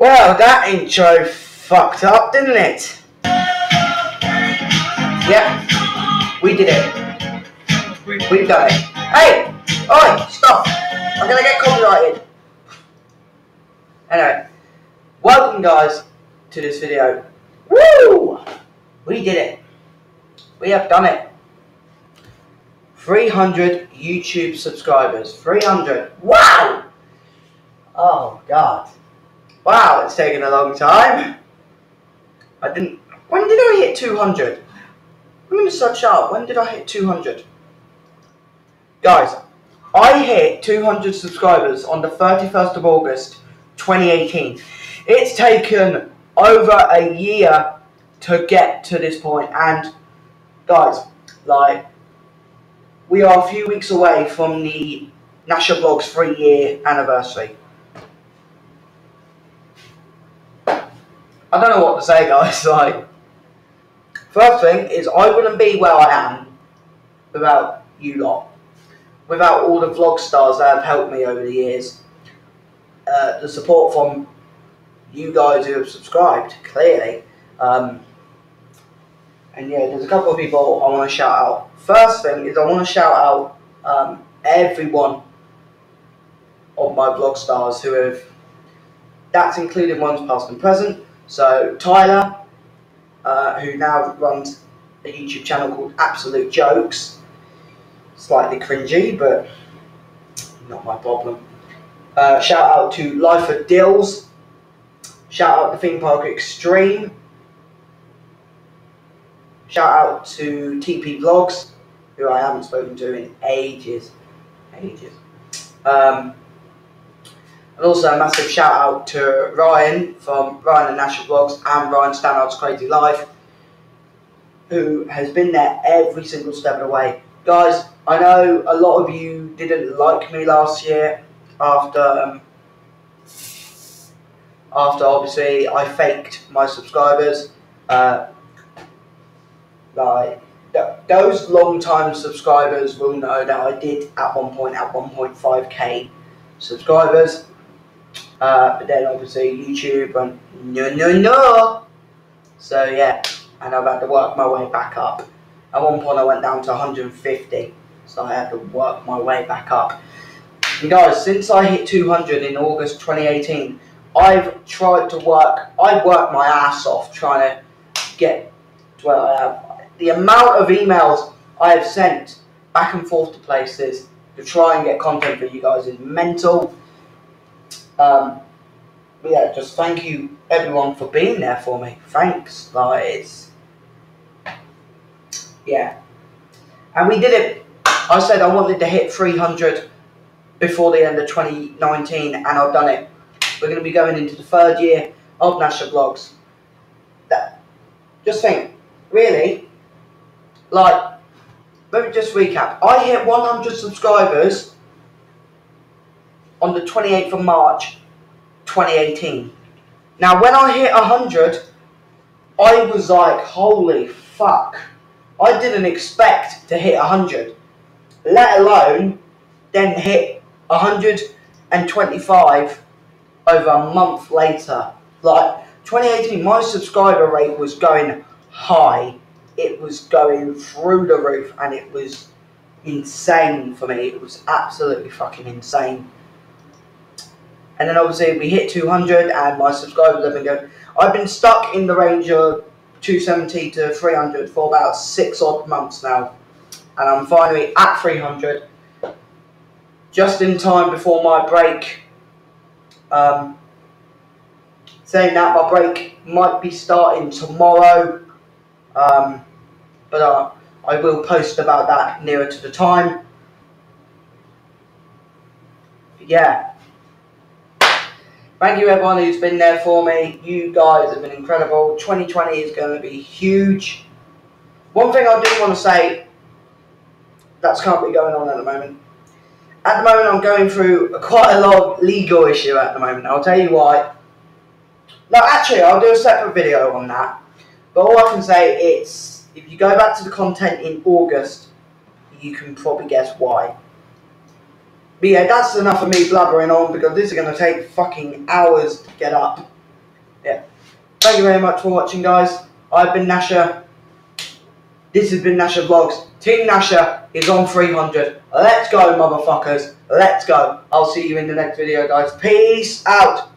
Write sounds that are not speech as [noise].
Well, that intro fucked up, didn't it? Yep, we did it. We've done it. Hey! Oi! Stop! I'm gonna get copyrighted. Anyway, welcome guys to this video. Woo! We did it. We have done it. 300 YouTube subscribers. 300. Wow! Oh, God. Wow, it's taken a long time. I didn't. When did I hit 200? I'm gonna search out. When did I hit 200? Guys, I hit 200 subscribers on the 31st of August 2018. It's taken over a year to get to this point, and guys, like, we are a few weeks away from the Nasher Vlogs three year anniversary. I don't know what to say, guys. [laughs] Like, first thing is, I wouldn't be where I am without you lot, without all the vlog stars that have helped me over the years. Uh, the support from you guys who have subscribed, clearly. Um, and yeah, there's a couple of people I want to shout out. First thing is, I want to shout out um, everyone of my vlog stars who have. That's including ones past and present. So Tyler, uh, who now runs a YouTube channel called Absolute Jokes, slightly cringy, but not my problem. Uh, shout out to Life of Dylz. Shout out to Theme Park Extreme. Shout out to TP Vlogs, who I haven't spoken to in ages. Ages. Um, and also a massive shout out to Ryan from Ryan and National Vlogs and Ryan Stannard's Crazy Life, who has been there every single step of the way. Guys, I know a lot of you didn't like me last year after um, after obviously I faked my subscribers. Uh, like th- those long time subscribers will know that I did at one point at 1.5k subscribers. Uh, but then obviously YouTube and no no no. So yeah, and I've had to work my way back up. At one point I went down to 150, so I had to work my way back up. And guys, since I hit 200 in August 2018, I've tried to work. I've worked my ass off trying to get to where I am. The amount of emails I have sent back and forth to places to try and get content for you guys is mental. Um, but yeah, just thank you everyone for being there for me. Thanks, it's yeah, and we did it. I said I wanted to hit 300 before the end of 2019, and I've done it. We're going to be going into the third year of Nasher Vlogs. That just think, really, like, let me just recap. I hit 100 subscribers on the 28th of March 2018. Now, when I hit 100, I was like, holy fuck. I didn't expect to hit 100, let alone then hit 125 over a month later. Like, 2018, my subscriber rate was going high. It was going through the roof and it was insane for me. It was absolutely fucking insane. And then obviously we hit 200 and my subscribers have been going. I've been stuck in the range of 270 to 300 for about six odd months now. And I'm finally at 300 just in time before my break. Um, saying that my break might be starting tomorrow. Um, but uh, I will post about that nearer to the time. Yeah. Thank you everyone who's been there for me. You guys have been incredible. 2020 is going to be huge. One thing I do want to say that's currently going on at the moment. At the moment, I'm going through quite a lot of legal issue at the moment. I'll tell you why. No, actually, I'll do a separate video on that. But all I can say is, if you go back to the content in August, you can probably guess why. But yeah, that's enough of me blabbering on because this is going to take fucking hours to get up. yeah. Thank you very much for watching, guys. I've been Nasher. This has been Nasher Vlogs. Team Nasher is on 300. Let's go, motherfuckers. Let's go. I'll see you in the next video, guys. Peace out.